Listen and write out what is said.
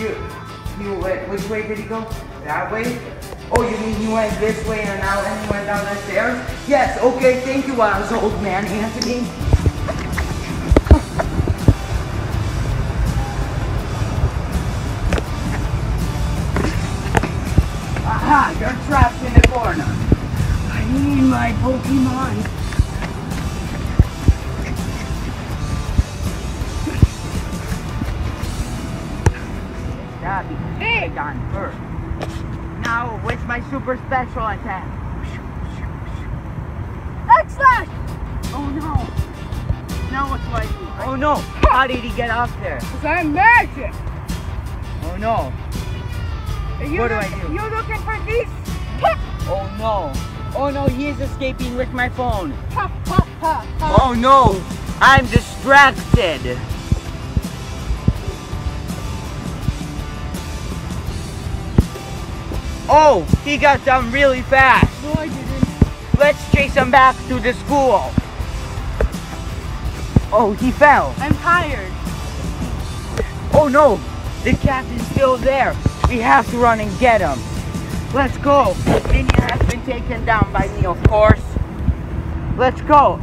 You, you went, which way did he go? That way? Oh, you mean he went this way and out and he went down the stairs? Yes, okay, thank you, I wise old man Anthony. Aha, you're trapped in the corner. I need my Pokemon. Be Hey! on first. Now, what's my super special attack? X-Slash! Oh no! Now what's my Oh no! How did he get up there? Cause I'm magic! Oh no! You What do I do? You looking for this? Oh no! Oh no, he is escaping with my phone. Ha ha ha! Oh no! I'm distracted! Oh, he got down really fast. No, I didn't. Let's chase him back to the school. Oh, he fell. I'm tired. Oh no, the captain's still there. We have to run and get him. Let's go. Vinny has been taken down by me, of course. Let's go.